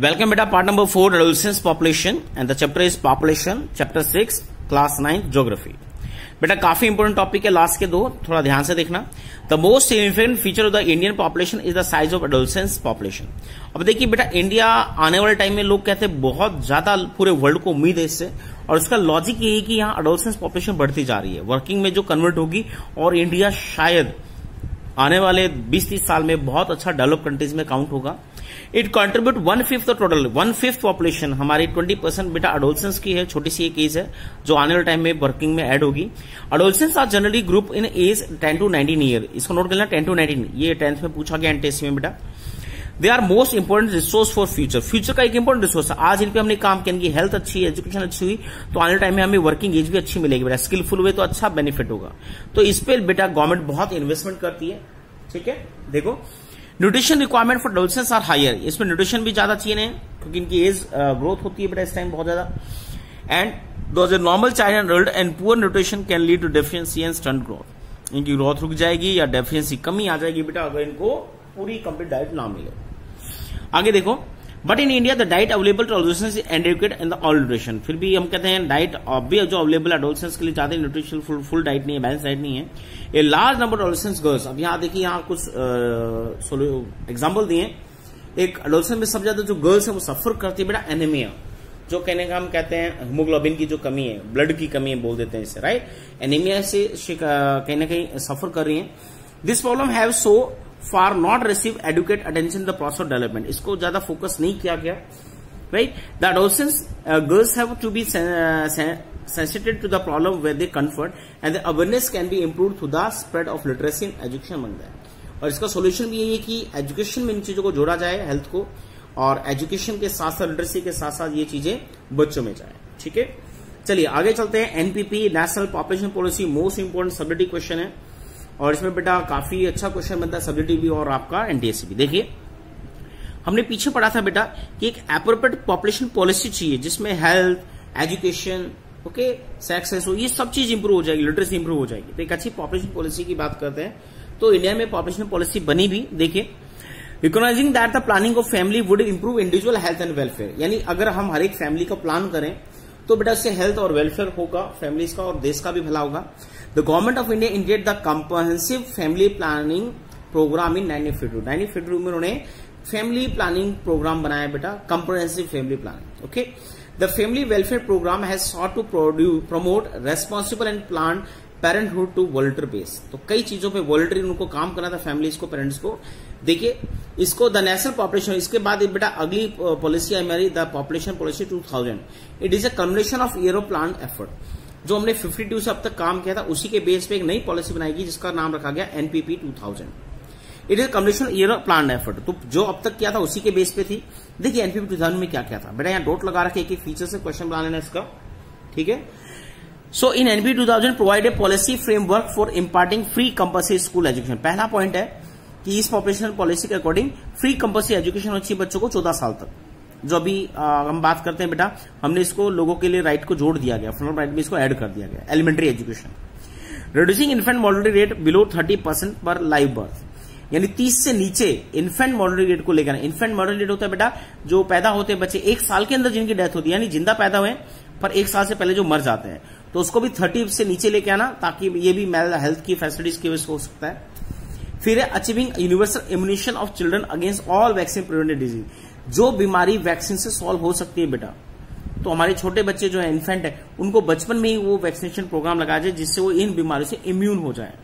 Welcome beta part number 4 adolescence population. And the chapter is population, chapter 6 class 9 geography. बेटा, काफ़ी important topic है last के दो, थोड़ा ध्यान से देखना। The most significant feature of the Indian population is the size of adolescence population अब देखिए बेटा इंडिया आने वाले टाइम में लोग कहते हैं, बहुत ज़्यादा पूरे वर्ल्ड को उम्मीद है इससे। और उसका लॉजिक ये है कि यहाँ एडोलसेंस पॉपुलेशन बढ़ती जा रही है। वर्किंग में जो कन्वर्ट होगी, और इंडिया शायद आने वाले 20-30 साल में बहुत अच्छा डेवलप कंट्रीज़ में काउंट होगा। It contribute one fifth total one fifth population हमारी 20 परसेंट बेटा अडोल्सेंस की है, छोटी सी एक एज है, जो आने वाले टाइम में वर्किंग में एड होगी। Adolescence are generally group in age ten to 19 year इसको नोट करना टेन टू 19 ये टेंथ में पूछा गया एनटीएससी में बेटा। They are most important resource for future future का एक इंपोर्टेंट रिसोर्स है। आज इन हमने काम किया इनकी हेल्थ अच्छी एजुकेशन अच्छी हुई तो आने टाइम में हमें वर्किंग एज भी अच्छी मिलेगी बेटा। स्किलफुल हुए तो अच्छा बेनिफिट होगा। तो इस पर बेटा गवर्नमेंट बहुत इन्वेस्टमेंट करती है। ठीक है? देखो nutrition requirement for adolescence are higher इसमें न्यूट्रिशन भी ज़्यादा चाहिए क्योंकि इनकी एज ग्रोथ होती है बेटा इस टाइम बहुत ज़्यादा। And those a normal child and and poor nutrition can lead to deficiency and stunt growth इनकी ग्रोथ रुक जाएगी या डेफिशिएंसी कमी आ जाएगी बेटा, अगर इनको पूरी कंप्लीट डाइट ना मिले। आगे देखो but in India the diet available to adolescence and in the all nutrition फिर भी हम कहते हैं डाइट भी जो अवेलेबल एडोलसेंस के लिए ज़्यादा न्यूट्रिशन फुल फुल डाइट नहीं है बैलेंस डाइट नहीं है। A large number adolescence girls अब यहाँ देखिए, यहाँ कुछ एग्ज़ाम्पल दिए। एक एडोलसेंस में सबसे ज़्यादा जो गर्ल्स है, वो सफ़र करती है, बेटा एनेमिया जो कहने का हम कहते हैं हीमोग्लोबिन की जो कमी है ब्लड की कमी है, बोल देते हैं इसे राइट एनीमिया से कहीं ना कहीं सफ़र कर रही है। This problem have so far not receive adequate attention the process of development इसको ज़्यादा फोकस नहीं किया गया। Right the adolescence girls have to be sensitive to the problem where they comfort and the awareness can be improved through the spread of literacy and education among them. और इसका solution भी यही है कि education में इन चीज़ों को जोड़ा जाए हेल्थ को और एजुकेशन के साथ साथ लिटरेसी के साथ साथ ये चीज़ें बच्चों में जाए। ठीक है? चलिए, आगे चलते हैं। NPP national population policy most important subjective question है। और इसमें बेटा काफ़ी अच्छा क्वेश्चन बनता है, सब्जेक्टिव भी और आपका एनटीएससी भी। देखिए, हमने पीछे पढ़ा था बेटा कि एक एप्रोप्रिएट पॉपुलेशन पॉलिसी चाहिए, जिसमें हेल्थ एजुकेशन ओके सेक्स हो ये सब चीज़ इंप्रूव हो जाएगी लिटरेसी इंप्रूव हो जाएगी। तो एक अच्छी पॉपुलेशन पॉलिसी की बात करते हैं तो इंडिया में पॉपुलेशन पॉलिसी बनी भी। देखिए recognising that the planning of family would improve individual health and welfare यानी अगर हम हर एक फैमिली का प्लान करें तो बेटा उससे हेल्थ और वेलफेयर होगा फैमिलीज़ का और देश का भी भला होगा। Of India initiated the comprehensive family planning programme in nineteen fifty nineteen fifty में उन्होंने फैमिली प्लानिंग प्रोग्राम बनाया बेटा comprehensive family planning okay the family welfare programme has sought to promote responsible and plan parenthood to voluntary base तो कई चीज़ों पे वॉल्टरी उनको काम करना था फैमिलीज़ को पेरेंट्स को। देखिए, इसको द नेशनल पॉपुलेशन इसके बाद बेटा अगली पॉलिसी है हमारी the population policy 2000 it is a combination of year plan effort जो हमने 52 से अब तक काम किया था, उसी के बेस पे एक नई पॉलिसी बनाएगी, जिसका नाम रखा गया NPP 2000 it is combination year plan effort तो जो अब तक किया था, उसी के बेस पे थी। देखिए एनपीपी 2000 में क्या क्या था? बेटा, यहाँ डोट लगा रखे, एक फीचर से क्वेश्चन बना लेना इसका। ठीक है? So in NP 2000 provide a policy framework for imparting free compulsory school education पहला पॉइंट है कि इस पॉपुलेशन पॉलिसी के अकॉर्डिंग फ्री कंपल्सरी एजुकेशन होनी बच्चों को चौदह साल तक। जो अभी हम बात करते हैं बेटा, हमने इसको लोगों के लिए राइट को जोड़ दिया गया फंडल राइट में इसको ऐड कर दिया गया elementary education reducing infant mortality rate below thirty percent per live birth यानी 30 से नीचे इन्फेंट मॉडलिटी रेट को लेकर इन्फेंट मॉडलिटी रेट होता है बेटा, जो पैदा होते हैं बच्चे, एक साल के अंदर जिनकी डेथ होती है, यानी ज़िंदा पैदा हुए, पर एक साल से पहले जो मर जाते हैं तो उसको भी थर्टी से नीचे लेके आना, ताकि ये भी मेल हेल्थ की फैसिलिटीज़ की वजह से हो सकता है। फिर है achieving universal immunisation of children against all vaccine prevented disease जो बीमारी वैक्सीन से सॉल्व हो सकती है बेटा। तो हमारे छोटे बच्चे जो है इन्फेंट है, उनको बचपन में ही वो वैक्सीनेशन प्रोग्राम लगाया जाए, जिससे वो इन बीमारियों से इम्यून हो जाए।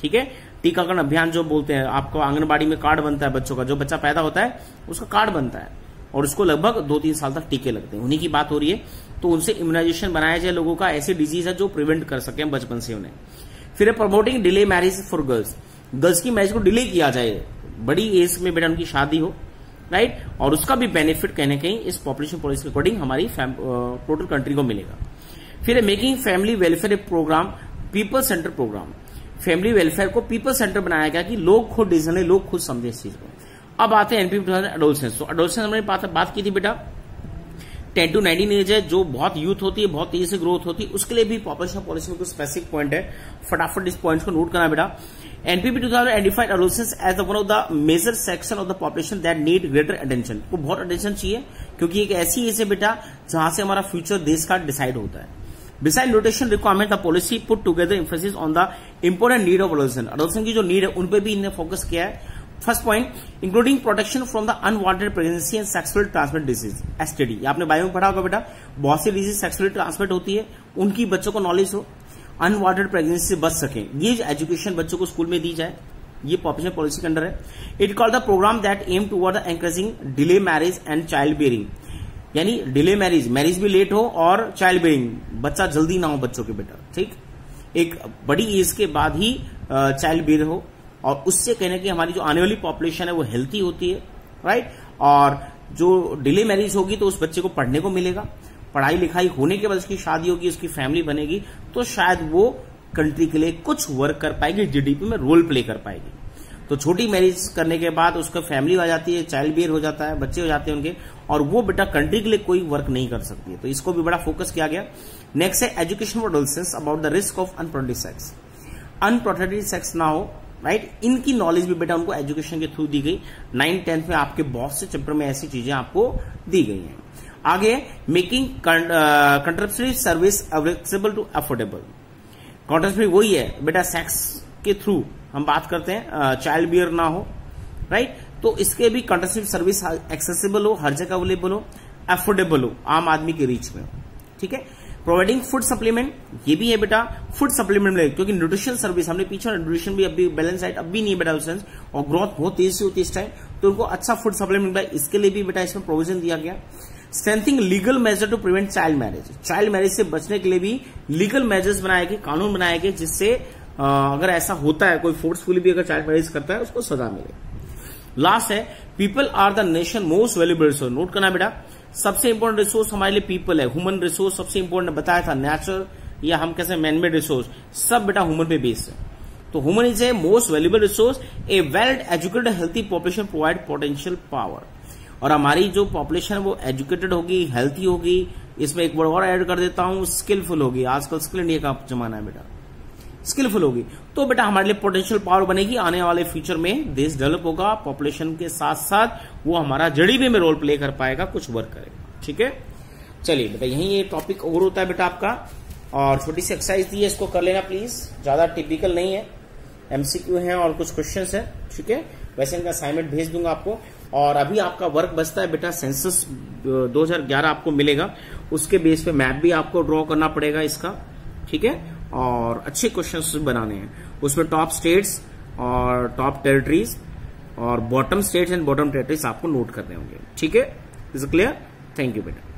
ठीक है? टीकाकरण अभियान जो बोलते हैं, आपको आंगनबाड़ी में कार्ड बनता है बच्चों का, जो बच्चा पैदा होता है, उसका कार्ड बनता है। और उसको लगभग दो तीन साल तक टीके लगते हैं। उन्हीं की बात हो रही है तो उनसे इम्यूनाइजेशन बनाया जाए लोगों का, ऐसी डिज़ीज़ है जो प्रिवेंट कर सके बचपन से उन्हें। फिर promoting delay marriage for girls girls की मैरिज को डिले किया जाए। बड़ी एज में बेटा उनकी शादी हो राइट? और उसका भी बेनिफिट कहीं ना कहीं इस पॉपुलेशन पॉलिसी के अकॉर्डिंग हमारी टोटल कंट्री को मिलेगा। फिर making family welfare programme people centre programme family welfare को पीपल सेंटर बनाया गया कि लोग खुद डिसीज़न लोग खुद समझे इस चीज़ को। अब आते हैं एनपी एडोलसेंस तो एडोलसेंस हमने बात की थी बेटा? टेन टू नाइनटीन एज है, जो बहुत यूथ होती है, बहुत तेज़ी से ग्रोथ होती है, उसके लिए भी पॉपुलेशन पॉलिसी में कुछ स्पेसिफिक पॉइंट है। फटाफट इस पॉइंट को नोट करना बेटा। NPP two identified adolescence as one of the major section of the population that need greater attention को बहुत अटेंशन चाहिए, क्योंकि एक ऐसी एज है बेटा, जहाँ से हमारा फ्यूचर देश का डिसाइड होता है। Beside notation requirement the policy put together emphasis on the important need of adolescent. Adolescent की जो नीड है, उन पे भी इन्हें फोकस किया है। First point including protection from the unwanted pregnancy and sexual transmit disease STD आपने बायो में पढ़ा होगा बेटा, बहुत सी डिज़ीज़ सेक्सुअली ट्रांसमिट होती है, उनकी बच्चों को नॉलेज हो अनवांटेड प्रेगनेंसी से बच सके। ये एजुकेशन बच्चों को स्कूल में दी जाए, ये पॉपुलेशन पॉलिसी के अंडर है। It call the programme that aim toward the encouraging delay marriage and child bearing यानी डिले मैरिज मैरिज भी लेट हो और चाइल्ड बियरिंग बच्चा जल्दी ना हो बच्चों के बेटा, ठीक? एक बड़ी एज के बाद ही चाइल्ड बियर हो। और उससे कहने की हमारी जो आने वाली पॉपुलेशन है वो हेल्थी होती है राइट और जो डिले मैरिज होगी तो उस बच्चे को पढ़ने को मिलेगा। पढ़ाई लिखाई होने के बाद उसकी शादी होगी, उसकी फैमिली बनेगी तो शायद वो कंट्री के लिए कुछ वर्क कर पाएगी जीडीपी में रोल प्ले कर पाएगी। तो छोटी मैरिज करने के बाद उसका फैमिली आ जाती है चाइल्ड बियर हो जाता है, बच्चे हो जाते हैं उनके, और वो बेटा कंट्री के लिए कोई वर्क नहीं कर सकती है। तो इसको भी बड़ा फोकस किया गया। नेक्स्ट है education for about the risk of unprotected sex unprotected sex ना हो राइट इनकी नॉलेज भी बेटा उनको एजुकेशन के थ्रू दी गई। नाइन टेंथ में आपके बहुत से चैप्टर में ऐसी चीज़ें आपको दी गई हैं। आगे making contraceptive service available to affordable contraceptive वही है, बेटा सेक्स के थ्रू हम बात करते हैं चाइल्ड बियर ना हो। राइट तो इसके भी कंट्रसिव सर्विस एक्सेसिबल हो, हर जगह अवेलेबल हो एफोर्डेबल हो, आम आदमी के रीच में हो। ठीक है? प्रोवाइडिंग फ़ूड सप्लीमेंट ये भी है बेटा फ़ूड सप्लीमेंट में, क्योंकि न्यूट्रिशन सर्विस हमने पीछे न्यूट्रिशन भी अभी बैलेंस डाइट अभी नहीं बेटा सेंस और ग्रोथ बहुत तेज से होती है इस टाइम तो उनको अच्छा फ़ूड सप्लीमेंट मिला, इसके लिए भी बेटा इसमें प्रोविज़न दिया गया। Strengthening legal measure to prevent child marriage child marriage से बचने के लिए भी लीगल मेजर्स बनाए गए, कानून बनाए गए, जिससे अगर ऐसा होता है, कोई फोर्सफुली भी अगर चाइल्ड मैरिज करता है, उसको सजा मिले। लास्ट है people are the nation most valuable resource note करना बेटा सबसे इंपॉर्टेंट रिसोर्स हमारे लिए पीपल है ह्यूमन रिसोर्स सबसे इंपॉर्टेंट बताया था नेचुरल या हम कैसे मैनमेड रिसोर्स सब बेटा ह्यूमन पे बेस्ड है। तो human is a most valuable resource a well educated healthy population provide potential power और हमारी जो पॉपुलेशन है वो एजुकेटेड होगी हेल्थी होगी, इसमें एक वर्ड और ऐड कर देता हूँ स्किलफुल होगी। आजकल स्किल इंडिया का जमाना है बेटा। स्किलफुल होगी। तो बेटा हमारे लिए पोटेंशियल पावर बनेगी। आने वाले फ्यूचर में देश डेवलप होगा पॉपुलेशन के साथ साथ वो हमारा जड़ीबी में रोल प्ले कर पाएगा, कुछ वर्क करेगा। ठीक है? चलिए बेटा, यही ये टॉपिक ओवर होता है बेटा आपका। और छोटी सी एक्सरसाइज दी है, इसको कर लेना प्लीज़ ज़्यादा टिपिकल नहीं है। एमसीक्यू है और कुछ क्वेश्चन है। ठीक है? वैसे इनका असाइनमेंट भेज दूँगा आपको। और अभी आपका वर्क बचता है बेटा सेंसस 2011 आपको मिलेगा। उसके बेस पे मैप भी आपको ड्रॉ करना पड़ेगा इसका। ठीक है? और अच्छे क्वेश्चन बनाने हैं। उसमें टॉप स्टेट्स और टॉप टेरिटरीज और bottom states and bottom territories आपको नोट करने होंगे। ठीक है? इज़ क्लियर थैंक यू बेटा।